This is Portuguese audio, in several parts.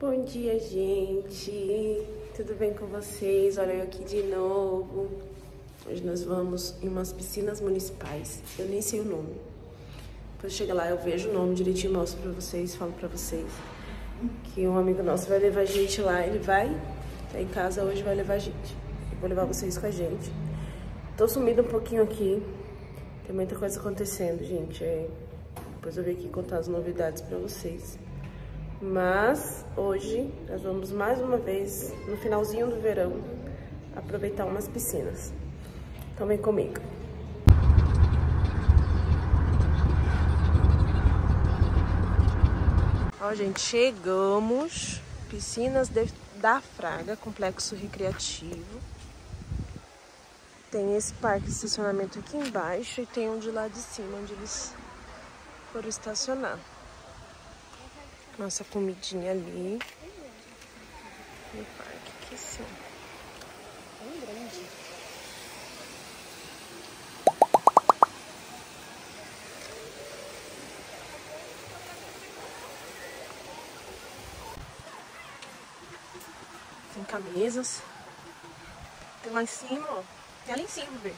Bom dia, gente. Tudo bem com vocês? Olha eu aqui de novo. Hoje nós vamos em umas piscinas municipais. Eu nem sei o nome. Depois chega lá, eu vejo o nome direitinho, mostro pra vocês, falo pra vocês. Que um amigo nosso vai levar a gente lá. Ele vai, tá em casa hoje, vai levar a gente. Eu vou levar vocês com a gente. Tô sumida um pouquinho aqui. Tem muita coisa acontecendo, gente. É... Depois eu vim aqui contar as novidades pra vocês. Mas hoje nós vamos mais uma vez, no finalzinho do verão, aproveitar umas piscinas. Então vem comigo. Ó, gente, chegamos. Piscinas de, da Fraga, complexo recreativo. Tem esse parque de estacionamento aqui embaixo e tem um de lá de cima, onde eles foram estacionar. Nossa comidinha ali. O parque aqui sim. Bem grande. Tem camisas. Tem lá em cima, ó. Tem ali em cima, bebê.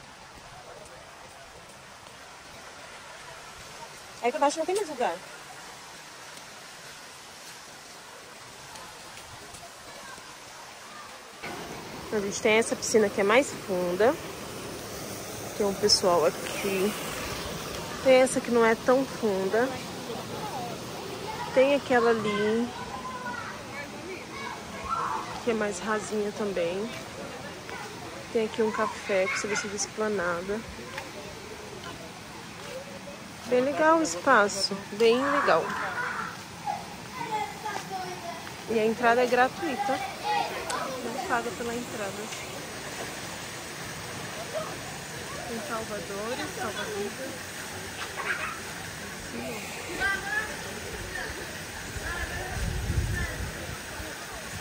Aí pra baixo não tem mais lugar. A gente tem essa piscina que é mais funda. Tem um pessoal aqui. Tem essa que não é tão funda. Tem aquela ali. Que é mais rasinha também. Tem aqui um café com serviço de esplanada. Bem legal o espaço. Bem legal. E a entrada é gratuita paga pela entrada. Tem salvadores, salva-vidas.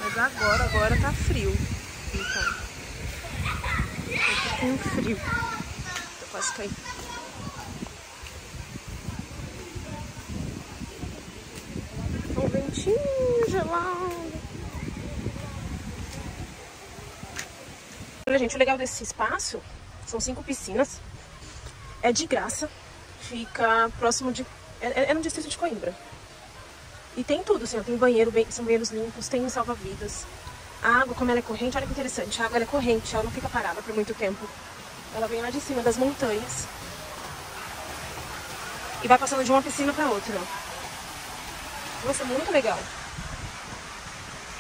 Mas agora, agora tá frio. Então. Tá um pouquinho frio. Tô quase caindo. Ventinho gelado. Olha, gente, o legal desse espaço são cinco piscinas. É de graça. Fica próximo de... É, é no distrito de Coimbra. E tem tudo, assim, ó, tem banheiro, bem, são banheiros limpos, tem salva-vidas. A água, como ela é corrente, olha que interessante. A água é corrente, ela não fica parada por muito tempo. Ela vem lá de cima das montanhas. E vai passando de uma piscina pra outra, ó. Nossa, muito legal.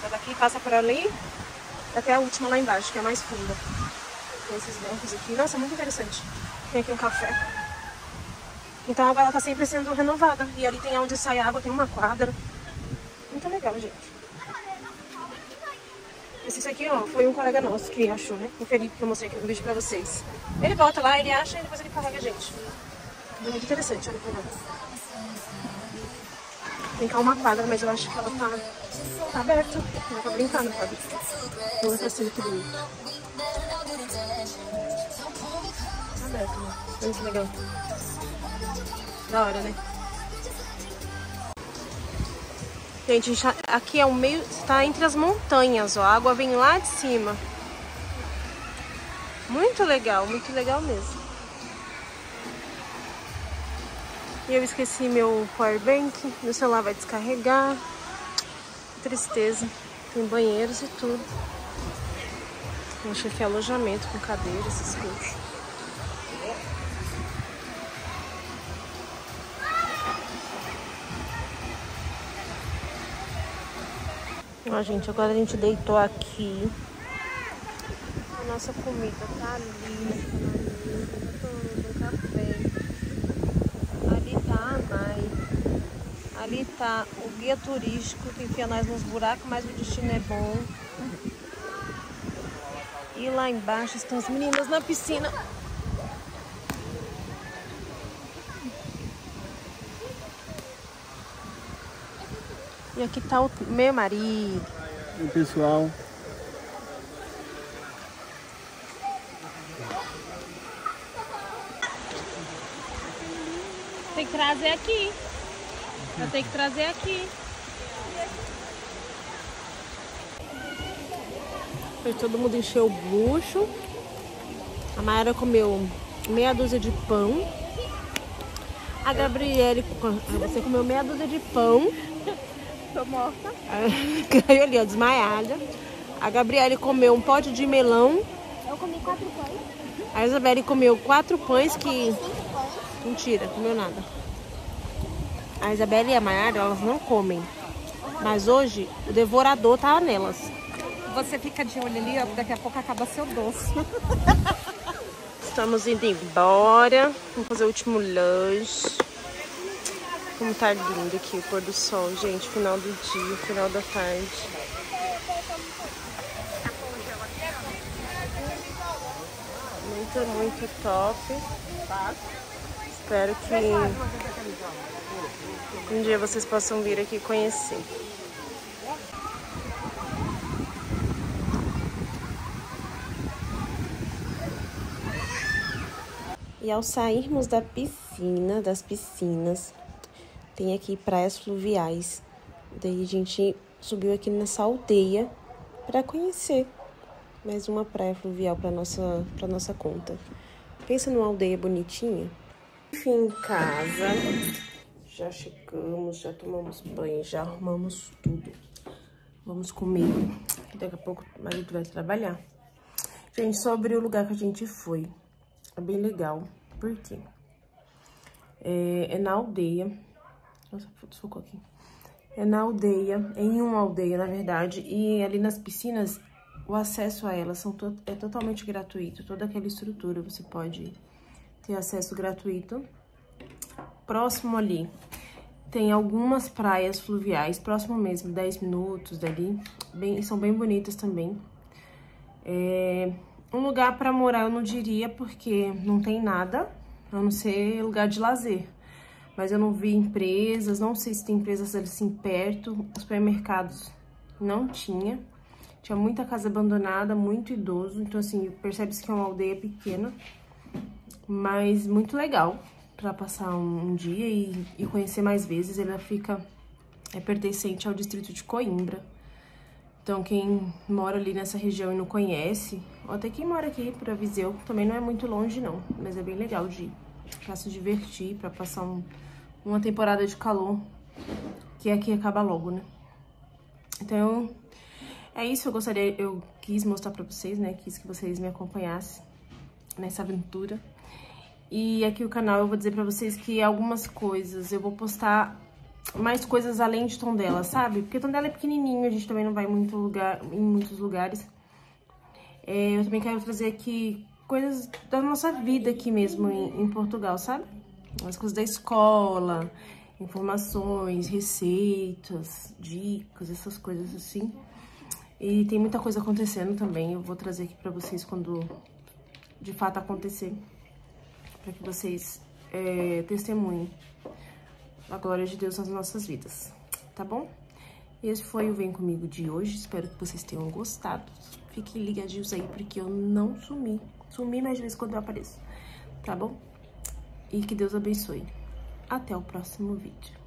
Ela daqui passa por ali, até a última lá embaixo, que é mais funda. Tem esses bancos aqui. Nossa, muito interessante. Tem aqui um café. Então a água ela tá sempre sendo renovada. E ali tem onde sai água, tem uma quadra. Muito legal, gente. Esse aqui, ó, foi um colega nosso que achou, né? O Felipe, que eu mostrei aqui no vídeo pra vocês. Ele volta lá, ele acha e depois ele carrega a gente. Muito interessante, olha pra lá. Cá uma quadra, mas eu acho que ela tá Tá aberto. Dá pra brincar, não pode? Vamos pra cima que bonito. Tá aberto, né? Olha que legal. Da hora, né? Gente, aqui é o meio, está entre as montanhas, ó. A água vem lá de cima. Muito legal, muito legal mesmo. E eu esqueci meu powerbank, meu celular vai descarregar tristeza. Tem banheiros e tudo. Acho que é alojamento com cadeira, essas coisas. Ó, gente, agora a gente deitou aqui. A nossa comida tá ali. Tá o guia turístico que enfia nós nos buracos, mas o destino é bom. E lá embaixo estão as meninas na piscina. E aqui tá o meu marido. E pessoal. Tem que trazer aqui. Eu tenho que trazer aqui. Todo mundo encheu o bucho. A Mayara comeu meia dúzia de pão. A Gabriele, você comeu meia dúzia de pão. Tô morta. Caiu ali, ó, desmaiada. A Gabriele comeu um pote de melão. Eu comi quatro pães. A Isabelle comeu quatro pães que... Pães. Mentira, comeu nada. A Isabelle e a Mayara, elas não comem. Mas hoje, o devorador tava nelas. Você fica de olho ali, ó, daqui a pouco acaba seu doce. Estamos indo embora. Vamos fazer o último lanche. Como tá lindo aqui o pôr do sol, gente. Final do dia, final da tarde. Muito, muito top. Espero que um dia vocês possam vir aqui conhecer. E ao sairmos da piscina, das piscinas, tem aqui praias fluviais. Daí a gente subiu aqui nessa aldeia para conhecer mais uma praia fluvial para nossa para nossa conta. Pensa numa aldeia bonitinha. Enfim, casa. Já chegamos, já tomamos banho, já arrumamos tudo. Vamos comer. Daqui a pouco o marido vai trabalhar. Gente, sobre o lugar que a gente foi. É bem legal. Por quê? É, é na aldeia. Nossa, desfocou aqui. É na aldeia, em uma aldeia, na verdade. E ali nas piscinas, o acesso a elas são to é totalmente gratuito. Toda aquela estrutura você pode ter acesso gratuito. Próximo ali, tem algumas praias fluviais, próximo mesmo, 10 minutos dali. Bem, são bem bonitas também. É, um lugar para morar eu não diria, porque não tem nada, a não ser lugar de lazer. Mas eu não vi empresas, não sei se tem empresas assim perto, supermercados não tinha. Tinha muita casa abandonada, muito idoso, então assim, percebe-se que é uma aldeia pequena, mas muito legal para passar um, um dia e, e, conhecer mais vezes. Ela fica, é pertencente ao distrito de Coimbra. Então, quem mora ali nessa região e não conhece, ou até quem mora aqui para Viseu, também não é muito longe não, mas é bem legal de pra se divertir, para passar um, uma temporada de calor, que aqui acaba logo, né? Então, é isso, eu gostaria, eu quis mostrar pra vocês, né, quis que vocês me acompanhassem nessa aventura. E aqui o canal eu vou dizer pra vocês que algumas coisas eu vou postar mais coisas além de Tondela, sabe? Porque Tondela é pequenininho, a gente também não vai muito lugar, em muitos lugares. É, eu também quero trazer aqui coisas da nossa vida aqui mesmo em, em Portugal, sabe? As coisas da escola, informações, receitas, dicas, essas coisas assim. E tem muita coisa acontecendo também, eu vou trazer aqui pra vocês quando de fato acontecer. Pra que vocês é, testemunhem a glória de Deus nas nossas vidas, tá bom? Esse foi o Vem Comigo de hoje, espero que vocês tenham gostado. Fiquem ligadinhos aí, porque eu não sumi. Sumi mais vezes quando eu apareço, tá bom? E que Deus abençoe. Até o próximo vídeo.